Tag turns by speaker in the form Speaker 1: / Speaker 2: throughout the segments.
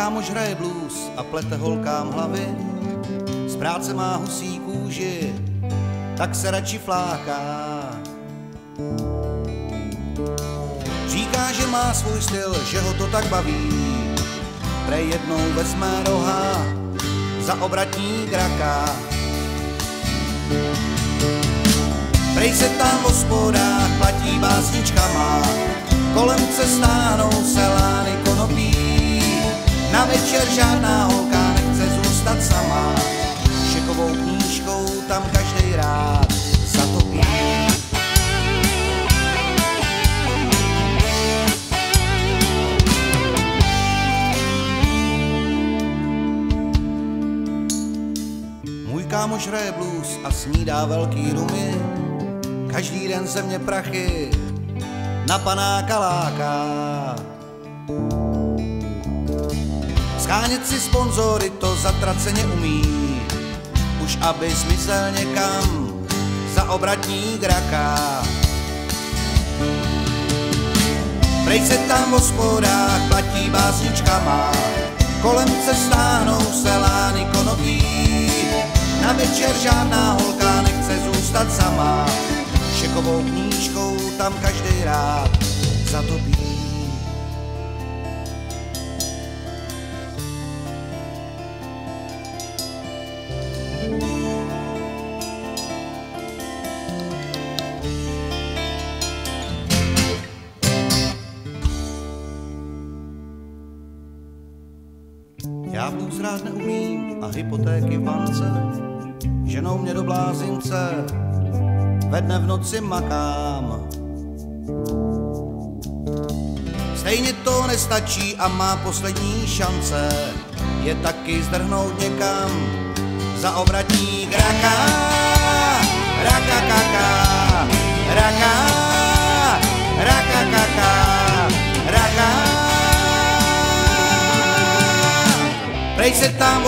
Speaker 1: Kamoš Reblu a plete holkám hlavy. Z práce má husí kůži, tak se radši fláká. Říká, že má svůj styl, že ho to tak baví. Prej jednou vezme roha za obratní graka. Prej se tam v hospodách platí básničkama, kolem se stáhnou selány konopí. Na večer žádná sama, šekovou knížkou tam každý rád zatopí. Můj kámoš hraje blues a snídá velký rumy, každý den ze mě prachy na panáka láká. Schánět si sponzory to zatraceně umí, už aby zmizel někam za obratní draka. Prej se tam v hospodách platí básničkama, kolem se stáhnou selány konopí. Na večer žádná holka nechce zůstat sama, šekovou knížkou tam každý rád zatopí. Já blues hrát neumím a hypotéky v bance ženou mě do blázince, ve dne v noci makám. Stejně to nestačí a má poslední šance je taky zdrhnout někam za obratník. Raka, raka kaka, raka, raka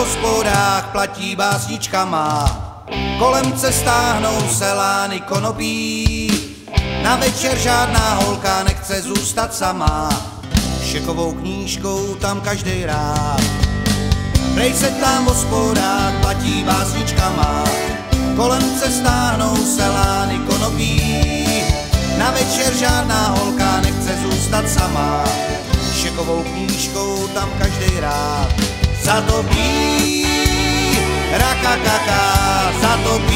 Speaker 1: hospodách platí básničkama, kolem se stáhnou selány konopí. Na večer žádná holka nechce zůstat sama, šekovou knížkou tam každý rád. Prej se tam hospodách platí básničkama, kolem se stáhnou selány konopí. Na večer žádná holka nechce zůstat sama, šekovou knížkou tam každý rád zatopí. Rakakaka, zatopí.